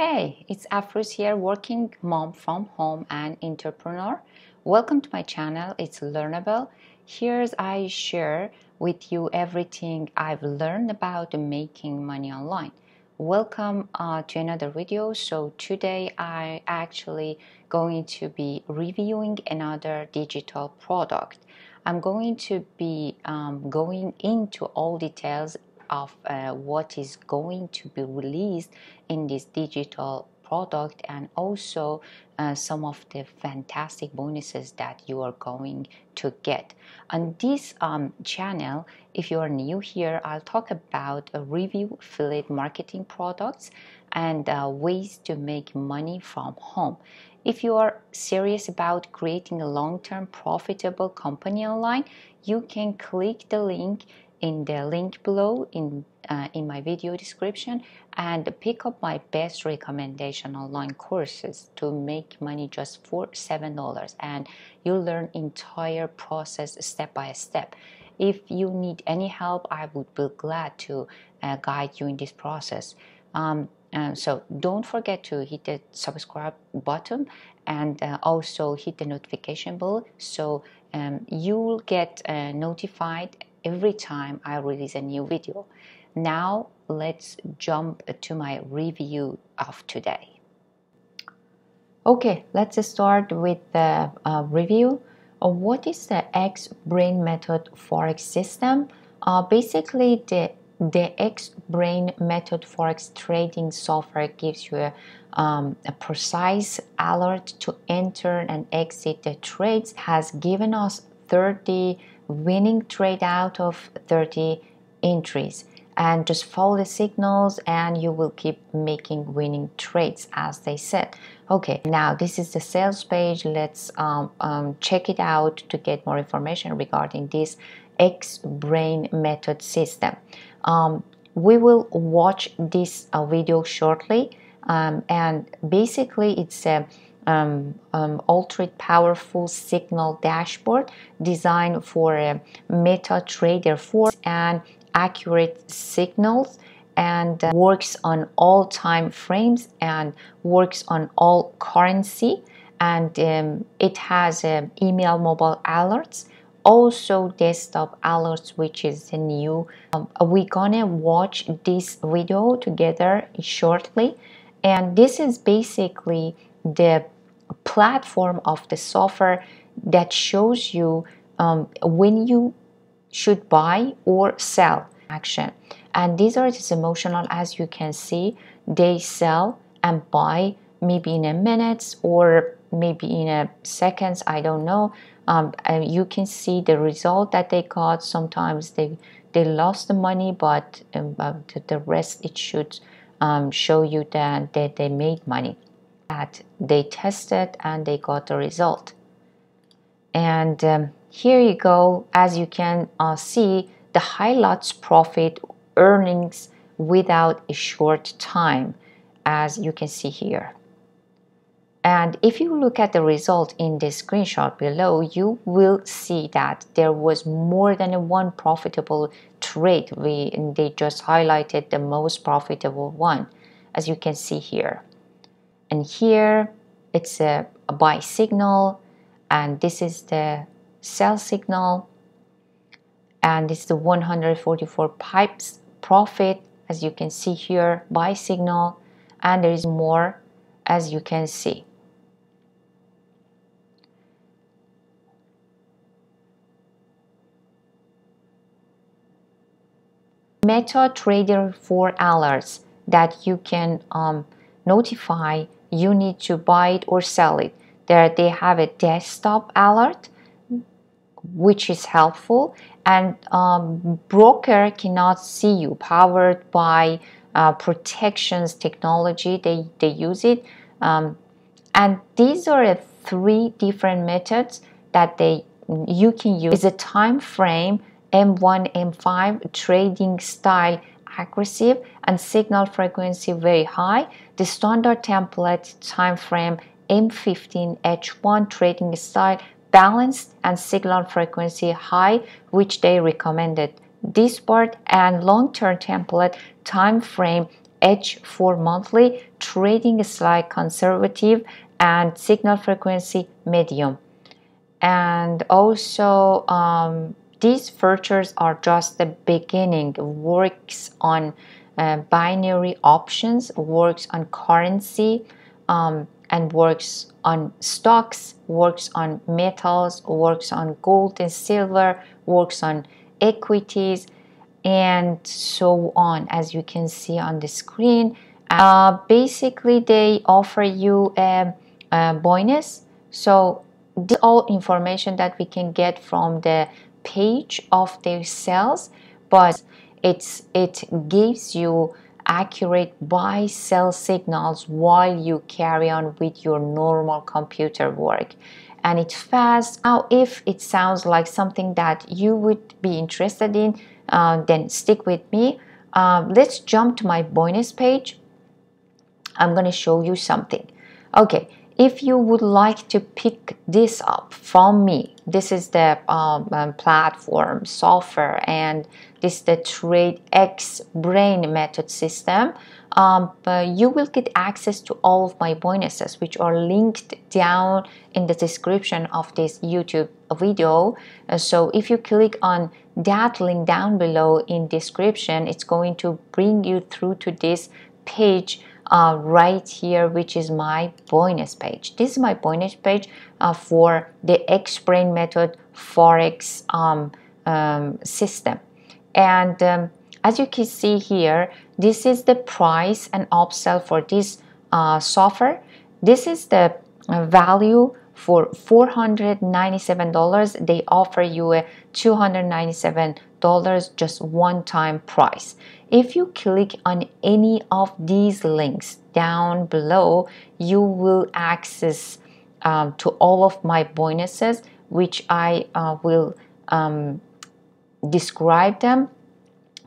Hey, it's Afruz here, working mom from home and entrepreneur. Welcome to my channel. It's Learnable. Here's I share with you everything I've learned about making money online. Welcome uh, to another video. So today I actually going to be reviewing another digital product. I'm going to be um, going into all details of uh, what is going to be released in this digital product and also uh, some of the fantastic bonuses that you are going to get. On this um, channel, if you are new here, I'll talk about a review affiliate marketing products and uh, ways to make money from home. If you are serious about creating a long-term profitable company online, you can click the link in the link below in uh, in my video description and pick up my best recommendation online courses to make money just for seven dollars. And you'll learn entire process step by step. If you need any help i would be glad to uh, guide you in this process. Um, uh, so don't forget to hit the subscribe button and uh, also hit the notification bell so um, you'll get uh, notified every time I release a new video. Now let's jump to my review of today. Okay, let's start with the uh, review. Uh, what is the X Brain Method Forex system? Uh, basically, the the X Brain Method Forex trading software gives you a, um, a precise alert to enter and exit the trades. Has given us 30 winning trade out of 30 entries. And just follow the signals and you will keep making winning trades as they said. Okay now this is the sales page. Let's um, um, check it out to get more information regarding this x brain method system. Um, we will watch this uh, video shortly. Um, and basically it's a um, um, ultra powerful signal dashboard designed for MetaTrader 4 and accurate signals and uh, works on all time frames and works on all currency. And um, it has uh, email mobile alerts also desktop alerts which is new um, we're gonna watch this video together shortly. And this is basically the platform of the software that shows you um, when you should buy or sell action. And these are just emotional, as you can see, they sell and buy maybe in a minutes or maybe in a seconds, I don't know. Um, and you can see the result that they got. Sometimes they they lost the money, but um, the rest it should um, show you that, that they made money that they tested and they got the result. And um, here you go, as you can uh, see, the highlights profit earnings without a short time, as you can see here. And if you look at the result in this screenshot below, you will see that there was more than one profitable trade. We, they just highlighted the most profitable one, as you can see here and here it's a, a buy signal and this is the sell signal. And it's the 144 pipes profit as you can see here buy signal. And there is more as you can see. MetaTrader 4 alerts that you can um, notify you need to buy it or sell it. There they have a desktop alert, which is helpful, and um, broker cannot see you. Powered by uh, protections technology, they they use it, um, and these are three different methods that they you can use. Is a time frame M1, M5 trading style aggressive and signal frequency very high. The standard template time frame M15 H1 trading style balanced and signal frequency high, which they recommended. This part and long-term template time frame H4 monthly, trading style conservative, and signal frequency medium. And also, um, these features are just the beginning. Works on uh, binary options, works on currency, um, and works on stocks, works on metals, works on gold and silver, works on equities, and so on, as you can see on the screen. Uh, basically, they offer you a, a bonus. So, all information that we can get from the page of their sales, but it's it gives you accurate buy sell signals while you carry on with your normal computer work. And it's fast now if it sounds like something that you would be interested in uh, then stick with me. Um, let's jump to my bonus page. I'm going to show you something. Okay if you would like to pick this up from me this is the um, um, platform software and this is the trade x brain method system um, you will get access to all of my bonuses which are linked down in the description of this youtube video. Uh, so if you click on that link down below in description it's going to bring you through to this page uh, right here, which is my bonus page. This is my bonus page uh, for the X-Brain method Forex um, um, system. And um, as you can see here, this is the price and upsell for this uh, software. This is the uh, value for $497. They offer you a $297 just one time price. If you click on any of these links down below, you will access um, to all of my bonuses, which I uh, will um, describe them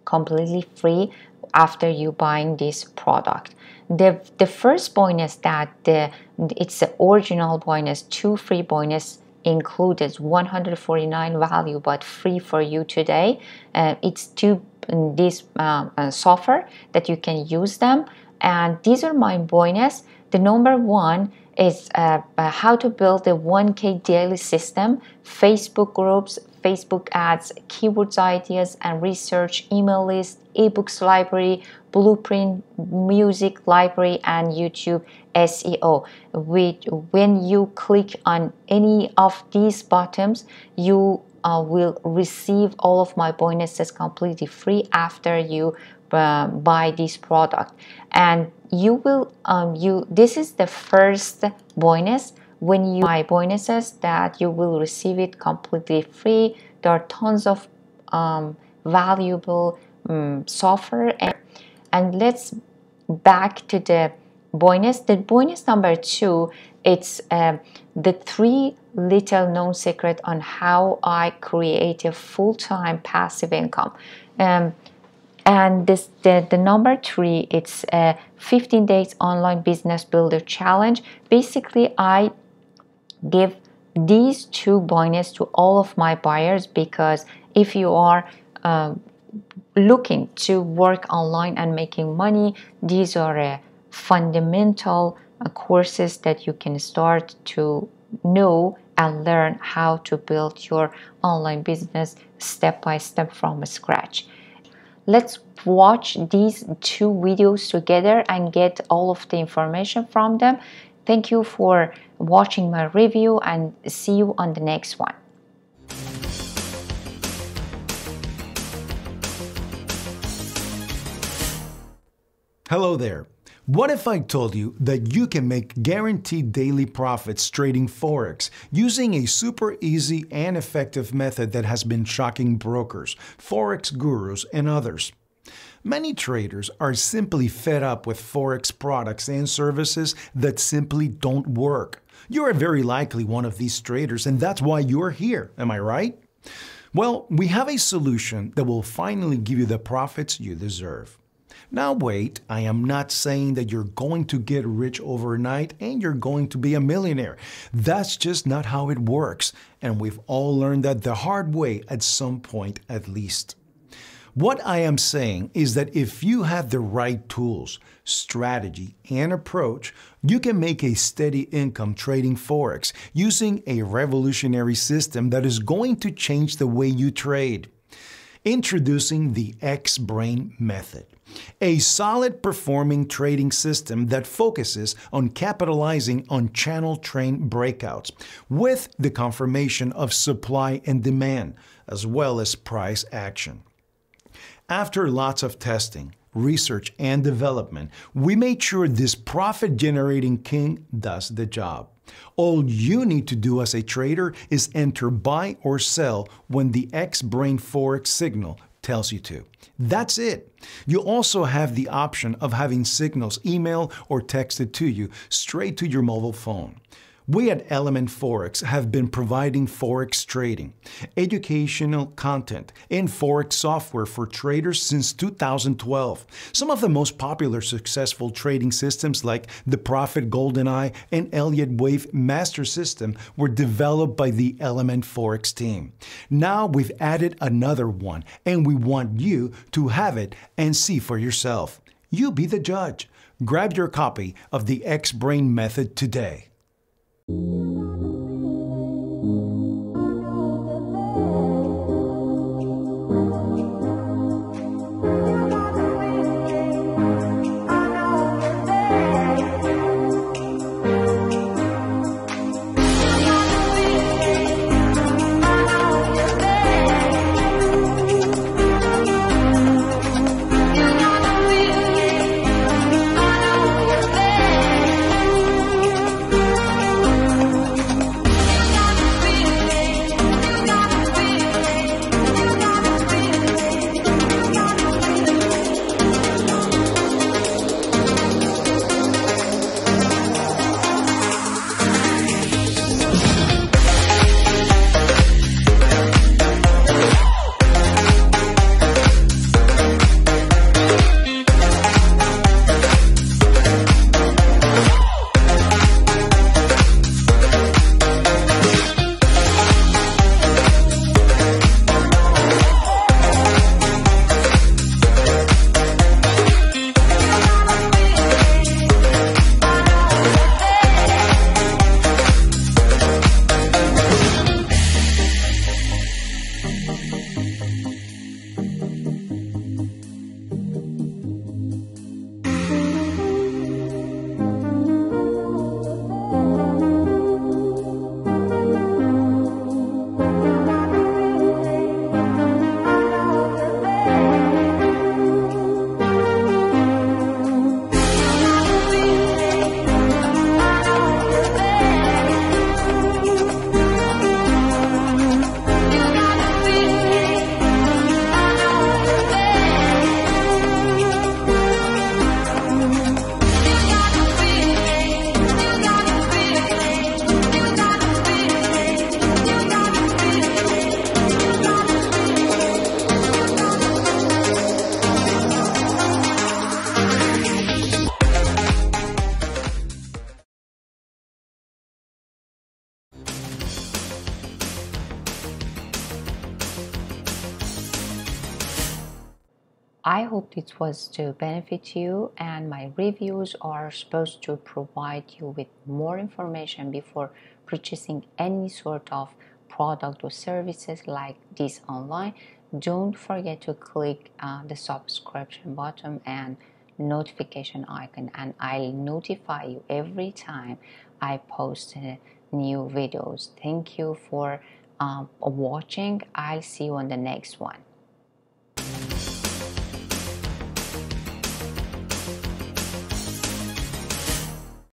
completely free after you buying this product. The, the first bonus that the, it's the original bonus, two free bonus included 149 value but free for you today. Uh, it's two this uh, uh, software that you can use them and these are my bonus the number one is uh, uh how to build a 1k daily system facebook groups facebook ads keywords ideas and research email list ebooks library blueprint music library and youtube seo which when you click on any of these buttons you uh, will receive all of my bonuses completely free after you uh, buy this product. And you will um, you this is the first bonus. When you buy bonuses that you will receive it completely free. There are tons of um, valuable um, software and, and let's back to the bonus the bonus number two it's uh, the three little known secret on how I create a full-time passive income. Um, and this the, the number three it's a 15 days online business builder challenge basically i give these two bonus to all of my buyers because if you are uh, looking to work online and making money these are a fundamental uh, courses that you can start to know and learn how to build your online business step by step from scratch. Let's watch these two videos together and get all of the information from them. Thank you for watching my review and see you on the next one. Hello there. What if I told you that you can make guaranteed daily profits trading Forex using a super easy and effective method that has been shocking brokers, Forex gurus, and others? Many traders are simply fed up with Forex products and services that simply don't work. You are very likely one of these traders, and that's why you're here, am I right? Well, we have a solution that will finally give you the profits you deserve. Now, wait, I am not saying that you're going to get rich overnight and you're going to be a millionaire. That's just not how it works, and we've all learned that the hard way at some point at least. What I am saying is that if you have the right tools, strategy, and approach, you can make a steady income trading Forex using a revolutionary system that is going to change the way you trade. Introducing the X Brain Method, a solid performing trading system that focuses on capitalizing on channel trend breakouts with the confirmation of supply and demand, as well as price action. After lots of testing, research, and development, we made sure this profit generating king does the job. All you need to do as a trader is enter buy or sell when the X Brain Forex signal tells you to. That's it. You also have the option of having signals emailed or texted to you straight to your mobile phone. We at Element Forex have been providing Forex trading, educational content, and Forex software for traders since 2012. Some of the most popular successful trading systems like the Profit GoldenEye and Elliott Wave Master System were developed by the Element Forex team. Now we've added another one, and we want you to have it and see for yourself. You be the judge. Grab your copy of the X Brain Method today. Thank you. I hope it was to benefit you, and my reviews are supposed to provide you with more information before purchasing any sort of product or services like this online. Don't forget to click uh, the subscription button and notification icon, and I'll notify you every time I post uh, new videos. Thank you for um, watching. I'll see you on the next one.